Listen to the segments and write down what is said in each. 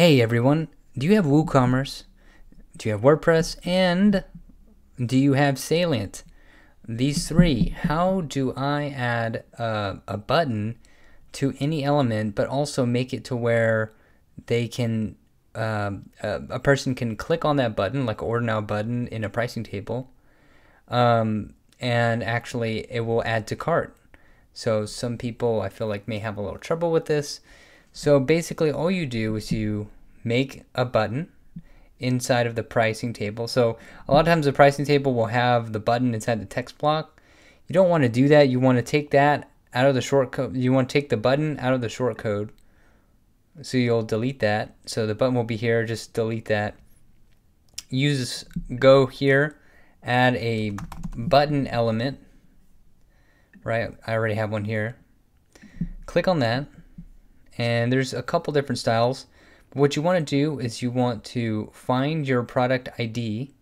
Hey everyone, do you have WooCommerce? Do you have WordPress? And do you have Salient? These three, how do I add a, a button to any element, but also make it to where they can, um, a, a person can click on that button, like order now button in a pricing table, um, and actually it will add to cart. So some people I feel like may have a little trouble with this. So basically all you do is you make a button inside of the pricing table. So a lot of times the pricing table will have the button inside the text block. You don't want to do that. You want to take that out of the short code. You want to take the button out of the short code. So you'll delete that. So the button will be here. Just delete that. Use go here, add a button element. Right, I already have one here. Click on that and there's a couple different styles. What you want to do is you want to find your product ID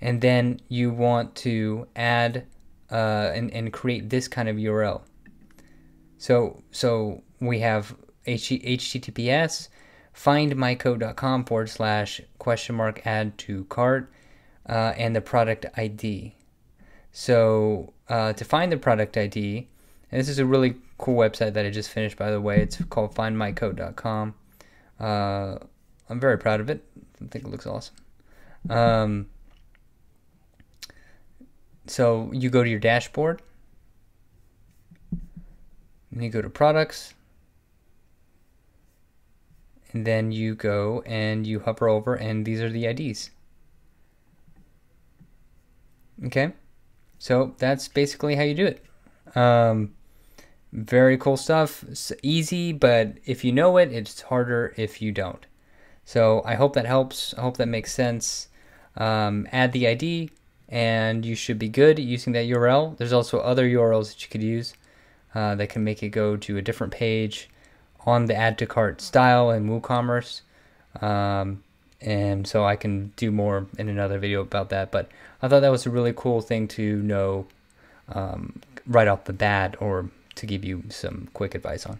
and then you want to add uh, and, and create this kind of URL. So, so we have HTTPS findmycode.com forward slash question mark add to cart uh, and the product ID. So uh, to find the product ID, and this is a really cool website that I just finished, by the way. It's called findmycode.com. Uh, I'm very proud of it. I think it looks awesome. Um, so you go to your dashboard, and you go to products, and then you go and you hover over, and these are the IDs. Okay, so that's basically how you do it. Um, very cool stuff. It's easy, but if you know it, it's harder if you don't. So I hope that helps. I hope that makes sense. Um, add the ID, and you should be good using that URL. There's also other URLs that you could use uh, that can make it go to a different page on the add to cart style in WooCommerce. Um, and so I can do more in another video about that. But I thought that was a really cool thing to know um, right off the bat or to give you some quick advice on.